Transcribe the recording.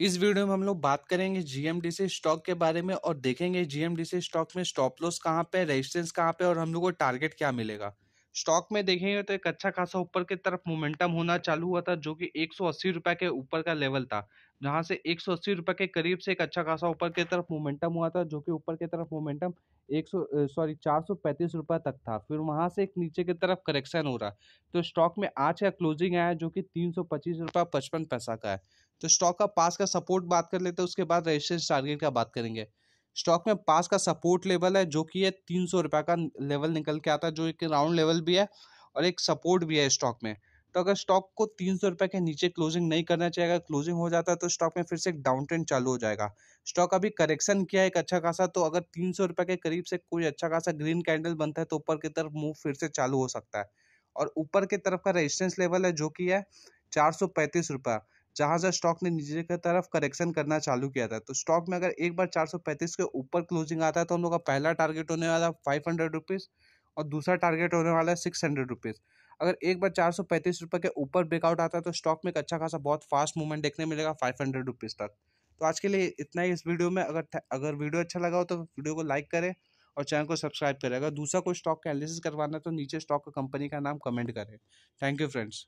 इस वीडियो में हम लोग बात करेंगे जीएमडीसी स्टॉक के बारे में और देखेंगे जीएमडीसी स्टॉक में स्टॉप लॉस कहाँ पे रेजिस्टेंस कहाँ पे और हम लोग को टारगेट क्या मिलेगा। स्टॉक में देखेंगे तो एक अच्छा खासा ऊपर की तरफ़ मोमेंटम होना चालू हुआ था, जो कि एक सौ के ऊपर का लेवल था। जहाँ से एक सौ के करीब से एक अच्छा खासा ऊपर की तरफ़ मोमेंटम हुआ था, जो कि ऊपर की तरफ़ मोमेंटम एक सौ सॉरी, चार सौ पैंतीस रुपये तक था। फिर वहाँ से एक नीचे की तरफ़ करेक्शन हो रहा। तो स्टॉक में आज का क्लोजिंग आया, जो कि तीन सौ पच्चीस पचपन पैसा का है। तो स्टॉक का पास का सपोर्ट बात कर लेते हैं, उसके बाद रजिस्ट्रेशन टारगेट का बात करेंगे। स्टॉक में पास का सपोर्ट लेवल है, जो कि ये तीन सौ रुपये का लेवल निकल के आता है, जो एक राउंड लेवल भी है और एक सपोर्ट भी है स्टॉक में। तो अगर स्टॉक को तीन सौ रुपये के नीचे क्लोजिंग नहीं करना चाहिए, अगर क्लोजिंग हो जाता है तो स्टॉक में फिर से एक डाउन ट्रेंड चालू हो जाएगा। स्टॉक अभी करेक्शन किया है एक अच्छा खासा तो अगर तीन सौ रुपये के करीब से कोई अच्छा खासा ग्रीन कैंडल बनता है तो ऊपर की तरफ़ मूव फिर से चालू हो सकता है। और ऊपर की तरफ़ का रेजिस्टेंस लेवल है, जो कि है चार सौ पैंतीस रुपये जहाँ से स्टॉक ने नीचे की तरफ़ करेक्शन करना चालू किया था तो स्टॉक में अगर एक बार 435 के ऊपर क्लोजिंग आता है तो हम लोग का पहला टारगेट होने वाला फाइव हंड्रेड रुपीज़ और दूसरा टारगेट होने वाला है सिक्स हंड्रेड रुपीज़ अगर एक बार चार सौ पैंतीस रुपये के ऊपर ब्रेकआउट आता है तो स्टॉक में एक अच्छा खासा बहुत फास्ट मूवमेंट देखने मिलेगा फाइव हंड्रेड रुपीज़ तक। तो आज के लिए इतना ही इस वीडियो में। अगर अगर वीडियो अच्छा लगा हो तो वीडियो को लाइक करें और चैनल को सब्सक्राइब करें। अगर दूसरा कोई स्टॉक का एनालिसिस करवाना है तो नीचे स्टॉक कंपनी का नाम कमेंट करें। Thank you friends.